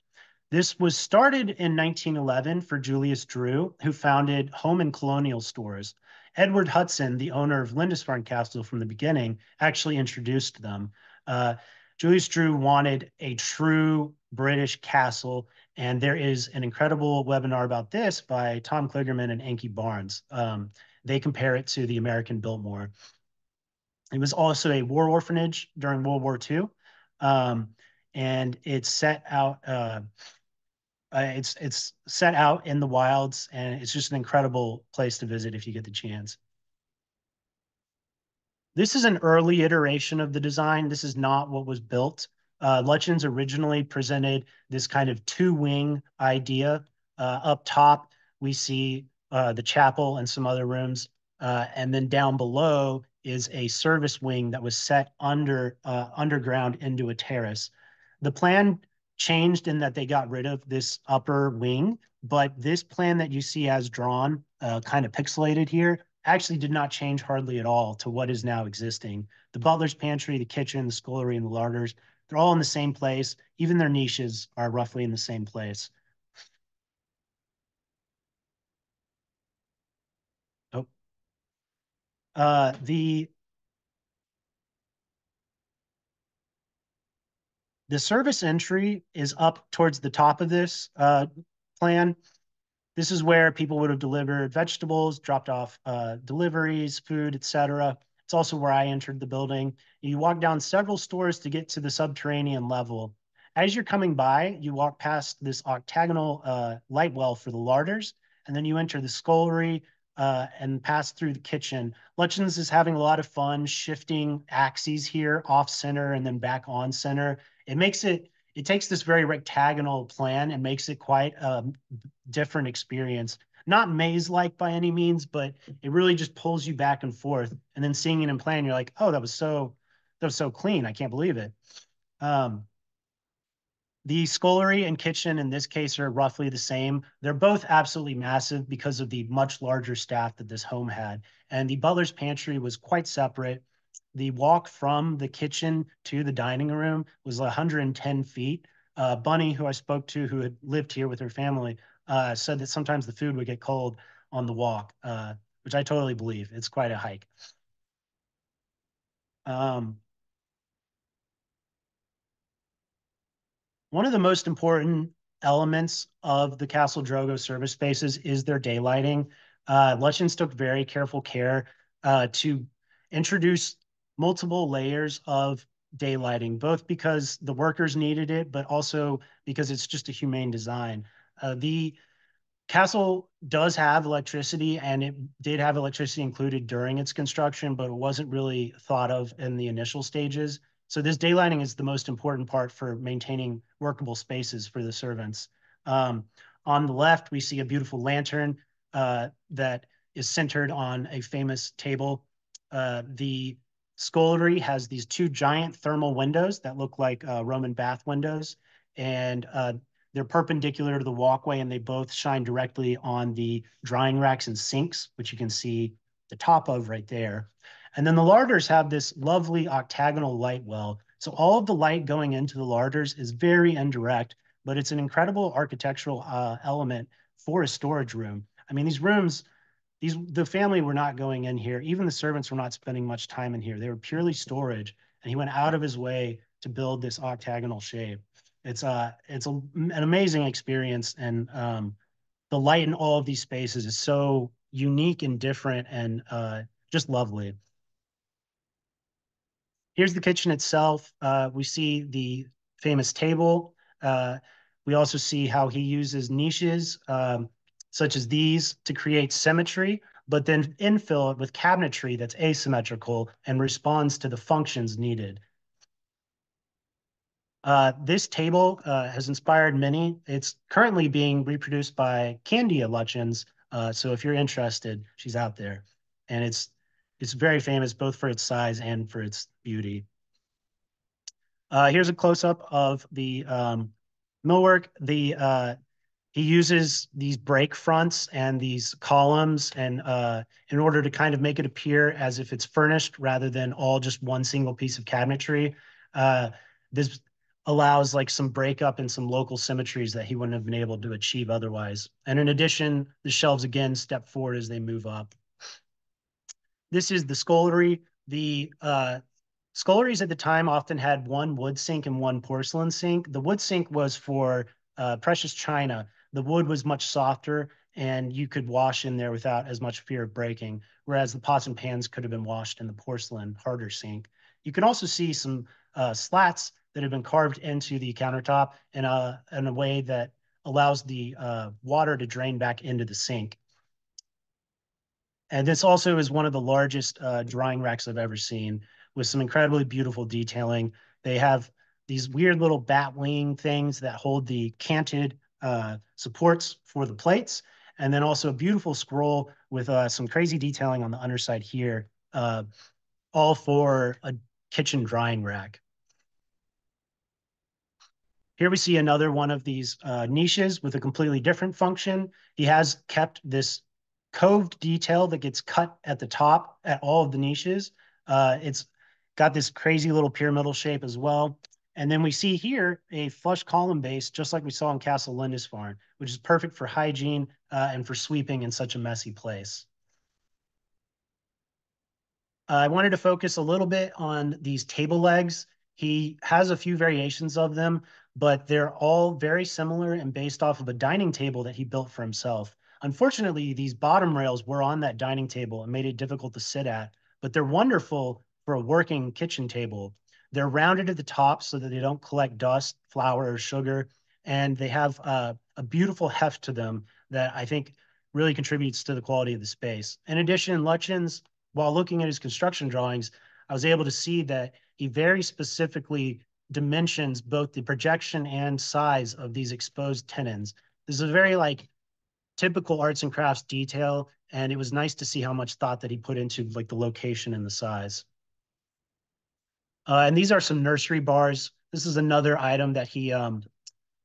This was started in 1911 for Julius Drewe, who founded Home and Colonial Stores. Edward Hudson, the owner of Lindisfarne Castle from the beginning, actually introduced them. Uh, Julius Drewe wanted a true British castle, and there is an incredible webinar about this by Tom Kligerman and Enki Barnes. Um, they compare it to the American Biltmore. It was also a war orphanage during World War II, um, and it set out. Uh, uh, it's it's set out in the wilds, and it's just an incredible place to visit if you get the chance. This is an early iteration of the design. This is not what was built. Uh, Lutyens originally presented this kind of two-wing idea. Uh, up top, we see uh, the chapel and some other rooms. Uh, and then down below is a service wing that was set under uh, underground into a terrace. The plan changed in that they got rid of this upper wing, but this plan that you see as drawn, uh, kind of pixelated here, actually did not change hardly at all to what is now existing. The butler's pantry, the kitchen, the scullery, and the larders, they're all in the same place. Even their niches are roughly in the same place. Uh, the the service entry is up towards the top of this uh, plan. This is where people would have delivered vegetables, dropped off uh, deliveries, food, etc. It's also where I entered the building. You walk down several stores to get to the subterranean level. As you're coming by, you walk past this octagonal uh, light well for the larders, and then you enter the scullery, uh, and pass through the kitchen. Lutyens is having a lot of fun shifting axes here off center and then back on center. It makes it it takes this very rectagonal plan and makes it quite a different experience. Not maze-like by any means, but it really just pulls you back and forth. And then seeing it in plan, you're like, oh, that was so that was so clean. I can't believe it. Um, the scullery and kitchen in this case are roughly the same. They're both absolutely massive because of the much larger staff that this home had. And the butler's pantry was quite separate. The walk from the kitchen to the dining room was 110 feet. Uh, Bunny, who I spoke to, who had lived here with her family, uh, said that sometimes the food would get cold on the walk, uh, which I totally believe. It's quite a hike. Um, One of the most important elements of the Castle Drogo service spaces is their daylighting. Uh, Lutyens took very careful care uh, to introduce multiple layers of daylighting, both because the workers needed it, but also because it's just a humane design. Uh, the castle does have electricity and it did have electricity included during its construction, but it wasn't really thought of in the initial stages. So this daylighting is the most important part for maintaining workable spaces for the servants. Um, on the left, we see a beautiful lantern uh, that is centered on a famous table. Uh, the scullery has these two giant thermal windows that look like uh, Roman bath windows, and uh, they're perpendicular to the walkway, and they both shine directly on the drying racks and sinks, which you can see the top of right there. And then the larders have this lovely octagonal light well. So all of the light going into the larders is very indirect, but it's an incredible architectural uh, element for a storage room. I mean, these rooms, these the family were not going in here. Even the servants were not spending much time in here. They were purely storage, and he went out of his way to build this octagonal shape. It's uh, it's a, an amazing experience, and um, the light in all of these spaces is so unique and different, and uh, just lovely. Here's the kitchen itself. Uh, we see the famous table. Uh, we also see how he uses niches um, such as these to create symmetry, but then infill it with cabinetry that's asymmetrical and responds to the functions needed. Uh, this table uh, has inspired many. It's currently being reproduced by Candia Lutyens. Uh, so if you're interested, she's out there. And it's it's very famous both for its size and for its beauty. Uh, here's a close-up of the um, millwork. The uh, he uses these break fronts and these columns and uh, in order to kind of make it appear as if it's furnished rather than all just one single piece of cabinetry. Uh, this allows like some breakup and some local symmetries that he wouldn't have been able to achieve otherwise. And in addition, the shelves again step forward as they move up. This is the scullery. The uh, sculleries at the time often had one wood sink and one porcelain sink. The wood sink was for uh, precious china. The wood was much softer and you could wash in there without as much fear of breaking, whereas the pots and pans could have been washed in the porcelain harder sink. You can also see some uh, slats that have been carved into the countertop in a, in a way that allows the uh, water to drain back into the sink. And this also is one of the largest uh, drying racks I've ever seen with some incredibly beautiful detailing. They have these weird little bat wing things that hold the canted uh, supports for the plates. And then also a beautiful scroll with uh, some crazy detailing on the underside here, uh, all for a kitchen drying rack. Here we see another one of these uh, niches with a completely different function. He has kept this coved detail that gets cut at the top at all of the niches. Uh, it's got this crazy little pyramidal shape as well. And then we see here a flush column base, just like we saw in Castle Lindisfarne, which is perfect for hygiene uh, and for sweeping in such a messy place. Uh, I wanted to focus a little bit on these table legs. He has a few variations of them, but they're all very similar and based off of a dining table that he built for himself. Unfortunately, these bottom rails were on that dining table and made it difficult to sit at, but they're wonderful for a working kitchen table. They're rounded at the top so that they don't collect dust, flour, or sugar, and they have uh, a beautiful heft to them that I think really contributes to the quality of the space. In addition, Lutyens, while looking at his construction drawings, I was able to see that he very specifically dimensions, both the projection and size of these exposed tenons. This is a very like typical arts and crafts detail, and it was nice to see how much thought that he put into like the location and the size. Uh, and these are some nursery bars. This is another item that he um,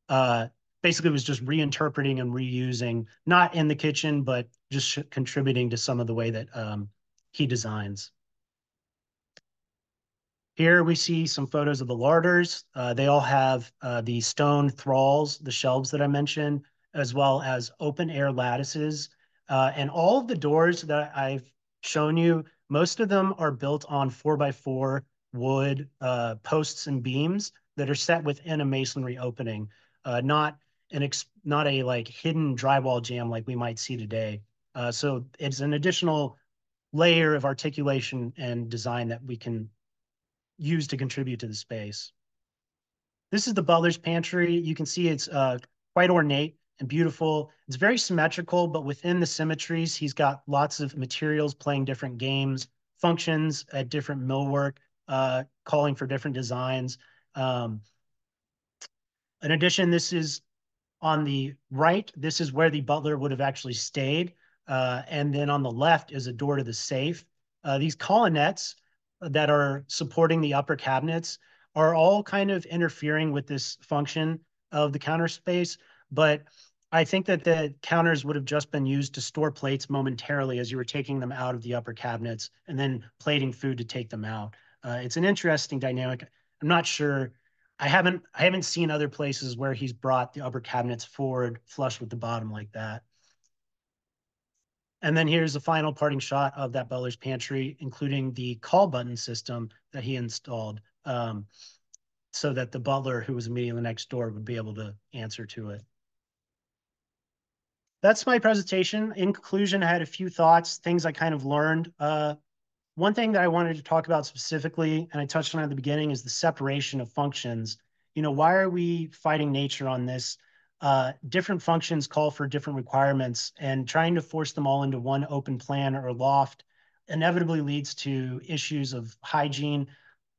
uh, basically was just reinterpreting and reusing, not in the kitchen, but just contributing to some of the way that um, he designs. Here we see some photos of the larders. Uh, they all have uh, the stone thralls, the shelves that I mentioned, as well as open air lattices. Uh, and all of the doors that I've shown you, most of them are built on four by four wood uh, posts and beams that are set within a masonry opening, uh, not an not a like hidden drywall jam like we might see today. Uh, so it's an additional layer of articulation and design that we can use to contribute to the space. This is the butler's pantry. You can see it's uh, quite ornate and beautiful. It's very symmetrical, but within the symmetries, he's got lots of materials playing different games, functions at different millwork, uh, calling for different designs. Um, in addition, this is on the right. This is where the butler would have actually stayed. Uh, and then on the left is a door to the safe. Uh, these colonnettes that are supporting the upper cabinets are all kind of interfering with this function of the counter space. But I think that the counters would have just been used to store plates momentarily as you were taking them out of the upper cabinets and then plating food to take them out. Uh, it's an interesting dynamic. I'm not sure. I haven't I haven't seen other places where he's brought the upper cabinets forward flush with the bottom like that. And then here's the final parting shot of that butler's pantry, including the call button system that he installed um, so that the butler who was immediately next door would be able to answer to it. That's my presentation. In conclusion, I had a few thoughts, things I kind of learned. Uh, one thing that I wanted to talk about specifically, and I touched on at the beginning, is the separation of functions. You know, why are we fighting nature on this? uh, different functions call for different requirements and trying to force them all into one open plan or loft inevitably leads to issues of hygiene,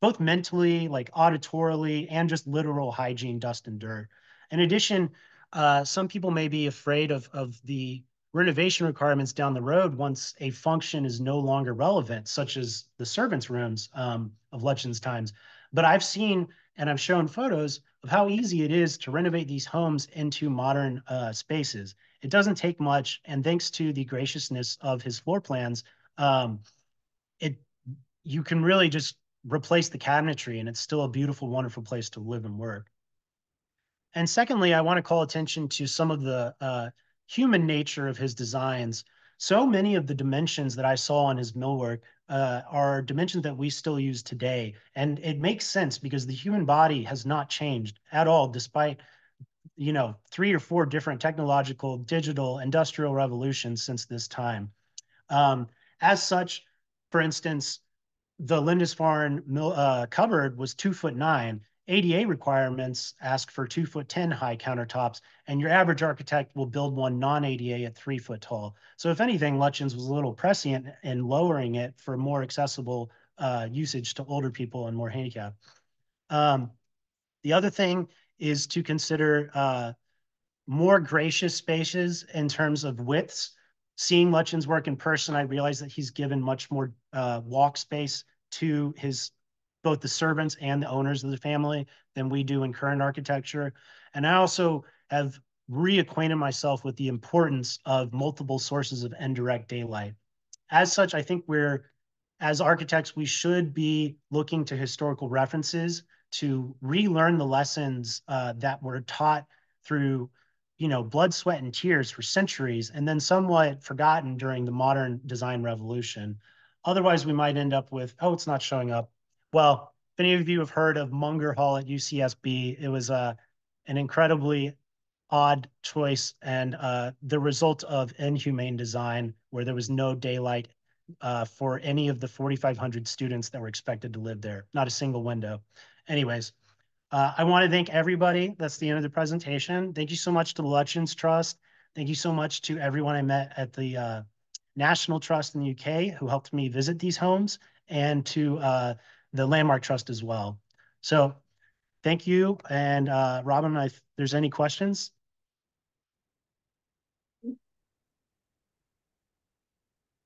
both mentally, like auditorily, and just literal hygiene, dust and dirt. In addition, uh, some people may be afraid of, of the renovation requirements down the road once a function is no longer relevant, such as the servants' rooms um, of Lutyens times. But I've seen and I've shown photos of how easy it is to renovate these homes into modern uh, spaces. It doesn't take much, and thanks to the graciousness of his floor plans, um, it you can really just replace the cabinetry, and it's still a beautiful, wonderful place to live and work. And secondly, I want to call attention to some of the uh, human nature of his designs. So many of the dimensions that I saw in his millwork uh, are dimensions that we still use today. And it makes sense because the human body has not changed at all, despite you know three or four different technological, digital, industrial revolutions since this time. Um, as such, for instance, the Lindisfarne uh, cupboard was two foot nine. ADA requirements ask for two foot 10 high countertops, and your average architect will build one non-ADA at three foot tall. So if anything, Lutyens was a little prescient in lowering it for more accessible uh, usage to older people and more handicapped. Um, the other thing is to consider uh, more gracious spaces in terms of widths. Seeing Lutyens work in person, I realize that he's given much more uh, walk space to his both the servants and the owners of the family than we do in current architecture. And I also have reacquainted myself with the importance of multiple sources of indirect daylight. As such, I think we're, as architects, we should be looking to historical references to relearn the lessons uh, that were taught through you know, blood, sweat, and tears for centuries, and then somewhat forgotten during the modern design revolution. Otherwise, we might end up with, oh, it's not showing up well, if any of you have heard of Munger Hall at UCSB, it was uh, an incredibly odd choice and uh, the result of inhumane design where there was no daylight uh, for any of the 4,500 students that were expected to live there, not a single window. Anyways, uh, I want to thank everybody. That's the end of the presentation. Thank you so much to the Lutyens Trust. Thank you so much to everyone I met at the uh, National Trust in the UK who helped me visit these homes and to uh, the Landmark Trust as well. So thank you. And uh, Robin, if there's any questions?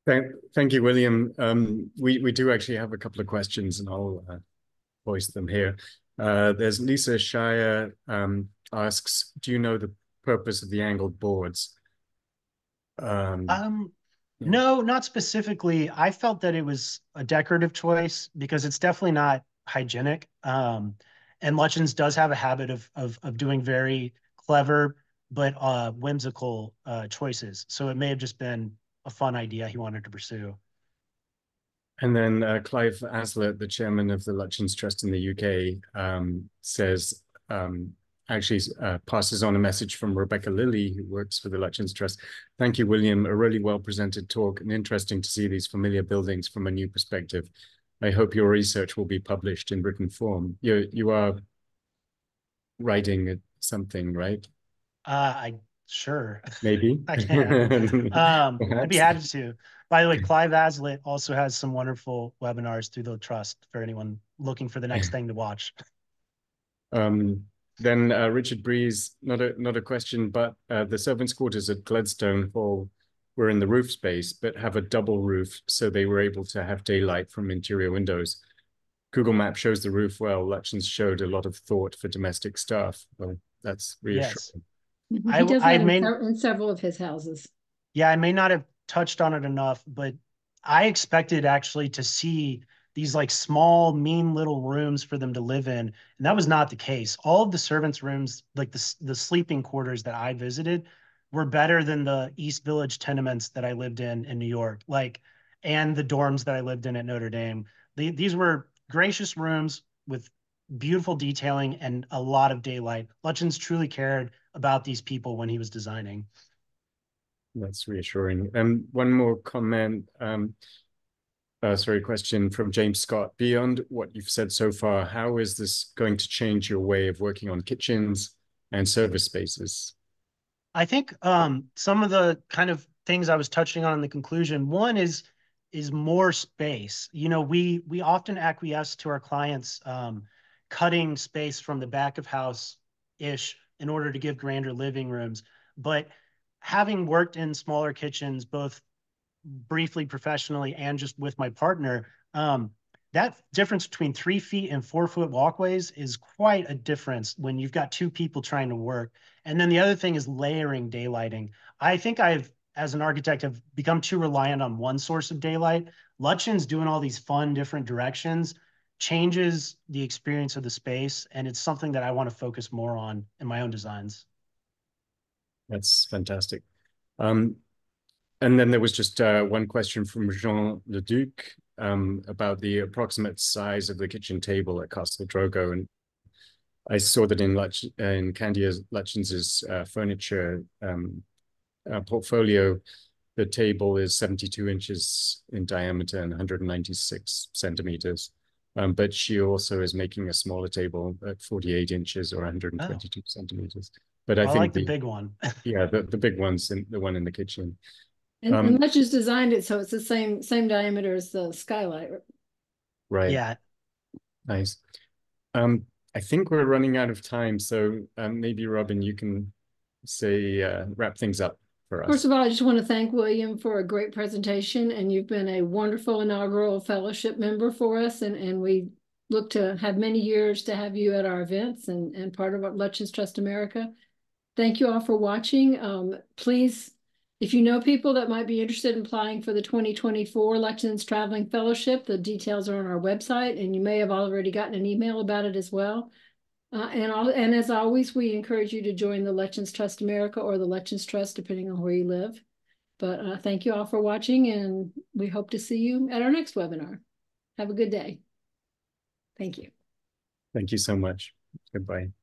Thank, thank you, William. Um, we, we do actually have a couple of questions and I'll uh, voice them here. Uh, there's Lisa Shire um, asks, do you know the purpose of the angled boards? Um, Um, Yeah. no, not specifically. I felt that it was a decorative choice because it's definitely not hygienic. Um, and Lutyens does have a habit of of of doing very clever but uh whimsical uh choices. So it may have just been a fun idea he wanted to pursue. And then uh, Clive Aslet, the chairman of the Lutyens Trust in the UK, um, says, um, actually uh, passes on a message from Rebecca Lilly, who works for the Lutyens Trust. Thank you, William. A really well presented talk and interesting to see these familiar buildings from a new perspective. I hope your research will be published in written form. You, you are writing something, right? Uh I sure. Maybe. [LAUGHS] I can. Um, [LAUGHS] I'd be happy to. By the way, Clive Aslet also has some wonderful webinars through the trust for anyone looking for the next [LAUGHS] thing to watch. Um, then uh, Richard Breeze, not a not a question, but uh, the servants' quarters at Gladstone Hall were in the roof space, but have a double roof, so they were able to have daylight from interior windows. Google Map shows the roof well. Lutyens showed a lot of thought for domestic staff. Well, that's reassuring. Mhm. I He does I that in may- in several of his houses. Yeah, I may not have touched on it enough, but I expected actually to see these like small, mean little rooms for them to live in. And that was not the case. All of the servants' rooms, like the, the sleeping quarters that I visited, were better than the East Village tenements that I lived in in New York, like, and the dorms that I lived in at Notre Dame. The, these were gracious rooms with beautiful detailing and a lot of daylight. Lutyens truly cared about these people when he was designing. That's reassuring. And one more comment. Um, sorry, question from James Scott. Beyond what you've said so far, how is this going to change your way of working on kitchens and service spaces? I think um, some of the kind of things I was touching on in the conclusion, one is is more space. You know, we we often acquiesce to our clients um, cutting space from the back of house ish in order to give grander living rooms. But having worked in smaller kitchens, both briefly professionally and just with my partner, um, that difference between three feet and four foot walkways is quite a difference when you've got two people trying to work. And then the other thing is layering daylighting. I think I've, as an architect, have become too reliant on one source of daylight. Lutyens doing all these fun different directions changes the experience of the space. And it's something that I want to focus more on in my own designs. That's fantastic. Um, and then there was just uh, one question from Jean Leduc um, about the approximate size of the kitchen table at Castle Drogo. And I saw that in in Candia Lutyens's uh, furniture um, uh, portfolio, the table is 72 inches in diameter and 196 centimeters. Um, but she also is making a smaller table at 48 inches or 122 centimeters. But I, I, think like the the, big one. yeah, the, [LAUGHS] the big one's in the one in the kitchen. And, Um, and Lutyens designed it so it's the same same diameter as the skylight. Right. yeah. Nice. Um, I think we're running out of time, so um, maybe Robin, you can say uh, wrap things up for us. First of all, I just want to thank William for a great presentation, and you've been a wonderful inaugural fellowship member for us, and, and we look to have many years to have you at our events and, and part of Lutyens Trust America. Thank you all for watching. Um, please, if you know people that might be interested in applying for the 2024 Lutyens Traveling Fellowship, the details are on our website, and you may have already gotten an email about it as well. Uh, and all, and as always, we encourage you to join the Lutyens Trust America or the Lutyens Trust, depending on where you live. But uh, thank you all for watching, and we hope to see you at our next webinar. Have a good day. Thank you. Thank you so much. Goodbye.